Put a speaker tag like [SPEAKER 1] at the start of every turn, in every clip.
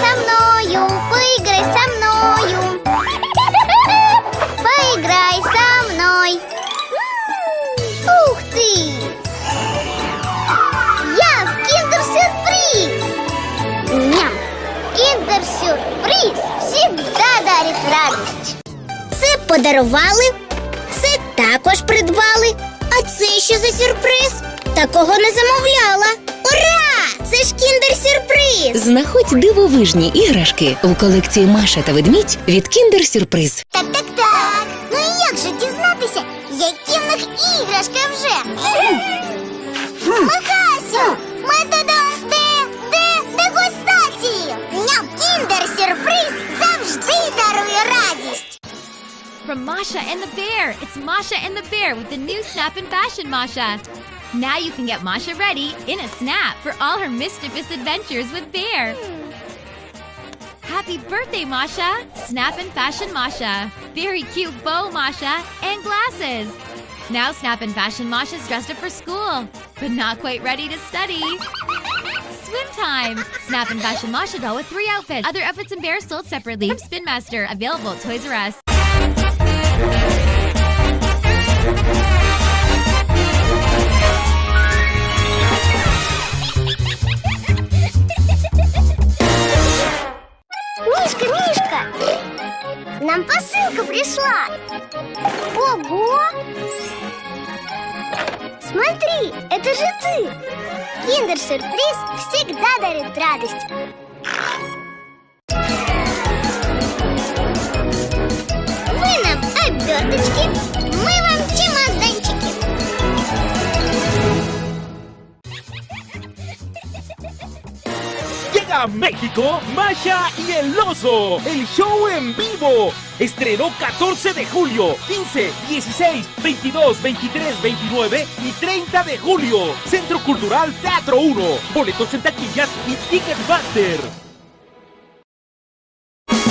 [SPEAKER 1] со мною, поиграй со мною. Поиграй со мной. Ух ты! Я в киндер-сюрприз! Ням! Киндер-сюрприз всегда дарить радість. Це подарували, це також придбали. А це що за сюрприз? Такого не замовляла. Кіндер-сюрприз!
[SPEAKER 2] Знаходь дивовижні іграшки в колекції Маша та ведмідь від Kinder Сюрприз.
[SPEAKER 1] Так, так, так. Ну і як же дізнатися, які в них іграшки вже? Михасю, ми додому де, де дегустації. Ням кіндер-сюрприз завжди дарує радість.
[SPEAKER 3] From Masha and the Bear, it's Masha and the Bear with the new Snap and Fashion Masha. Now you can get Masha ready in a snap for all her mischievous adventures with Bear. Happy birthday, Masha! Snap and Fashion Masha. Very cute bow, Masha, and glasses. Now Snap and Fashion Masha's dressed up for school, but not quite ready to study. Swim time! Snap and Fashion Masha doll with three outfits. Other outfits and bears sold separately from Spin Master. Available at Toys R Us.
[SPEAKER 1] Нам посылка пришла! Ого! Смотри, это же ты! Киндер-сюрприз всегда дарит радость! Вы нам оберточки,
[SPEAKER 4] Llega a México Masha y el oso, el show en vivo. Estrenó 14 de julio, 15, 16, 22, 23, 29 y 30 de julio. Centro Cultural Teatro 1. Boletos en taquillas y Ticketmaster.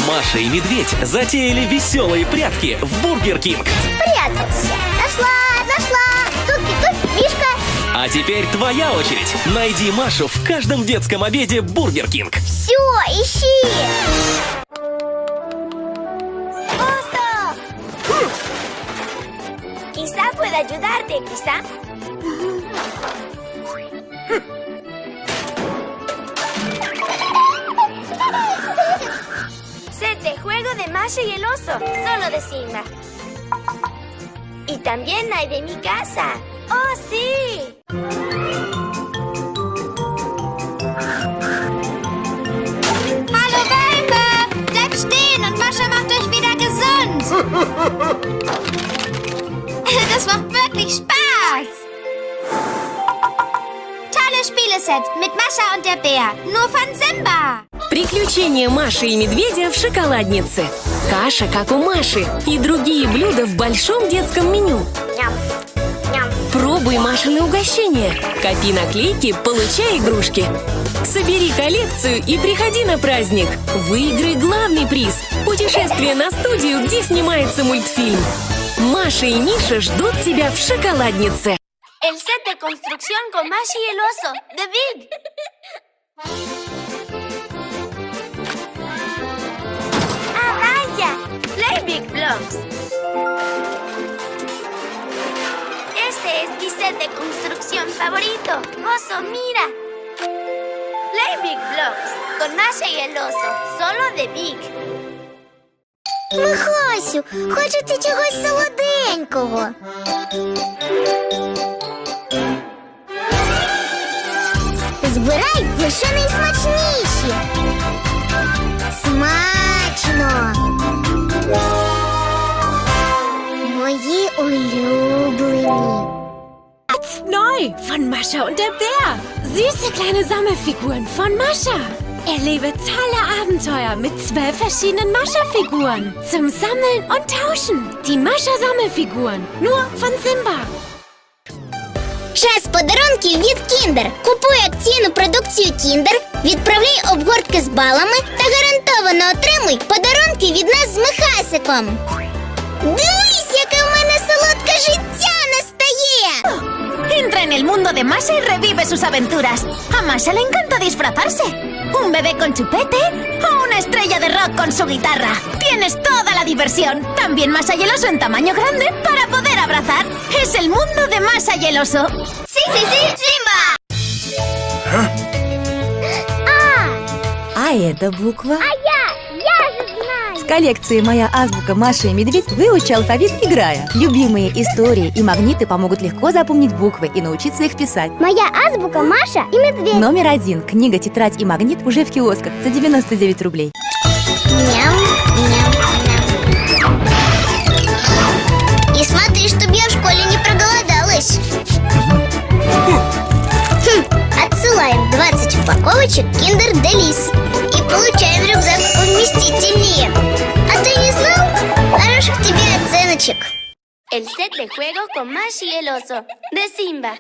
[SPEAKER 5] Маша и Медведь затеяли веселые прятки в Бургер Кинг.
[SPEAKER 1] Спрятался! Нашла, нашла! Тут-тут, Мишка!
[SPEAKER 5] А теперь твоя очередь. Найди Машу в каждом детском обеде Burger King.
[SPEAKER 1] Все, ищи! ¡Oso! Quizá pueda ayudarte, quizá. Set de juego de Masha y el oso, solo de Simba. Y también hay de mi casa. ¡Oh, sí! Hallo Wölfe! Bleibt stehen und Mascha macht euch wieder gesund! Das macht wirklich Spaß! Tolle Spielesets mit Mascha und der Bär. Nur von Simba!
[SPEAKER 2] Приключения Маши и Медведя в шоколаднице. Каша, как у Маши, и другие блюда в большом детском меню. Пробуй Машины угощения. Копи наклейки, получай игрушки. Собери коллекцию и приходи на праздник. Выиграй главный приз – путешествие на студию, где снимается мультфильм. Маша и Миша ждут тебя в шоколаднице.
[SPEAKER 1] El set de construcción con Masha y el oso. The Big. set de construcción favorito. Oso, mira. Play Big Blocks con Masha y el oso. Solo de Big. Михасю, хочеться чогось солоденького. Збирай лише найсмачніші. Смачно.
[SPEAKER 6] Mascha und der Bär. Süße kleine Sammelfiguren von Mascha. Erlebe tolle Abenteuer mit zwölf verschiedenen Mascha-Figuren. Zum Sammeln und Tauschen. Die Mascha-Sammelfiguren. Nur von Simba.
[SPEAKER 1] Час подарунків від Кіндер. Купуй акційну продукцію Кіндер, відправляй обгортки з балами та гарантовано отримуй подарунки від нас з Михасиком. Дивись, яке в мене солодке життя настає!
[SPEAKER 7] Entra en el mundo de Masa y revive sus aventuras. A Masa le encanta disfrazarse. Un bebé con chupete o una estrella de rock con su guitarra. Tienes toda la diversión. También Masa y el oso en tamaño grande para poder abrazar. Es el mundo de Masha y el oso.
[SPEAKER 1] ¡Sí, sí, sí,
[SPEAKER 8] Simba! ¿Eh?
[SPEAKER 1] Ah. Ah, ¿eh? A. A
[SPEAKER 8] С коллекции «Моя азбука Маша и Медведь» выучи алфавит, играя. Любимые истории и магниты помогут легко запомнить буквы и научиться их писать.
[SPEAKER 1] Моя азбука Маша и Медведь.
[SPEAKER 8] Номер один. Книга, тетрадь и магнит уже в киосках за 99 рублей.
[SPEAKER 1] Ням, ням, ням. И смотри, чтобы я в школе не проголодалась. Хм, Отсылаем 20 упаковочек Kinder и получаем рюкзак повместительнее. А ты не знал? Хороших тебе оценочек.
[SPEAKER 9] El set de juego con Mash y el oso, de Simba.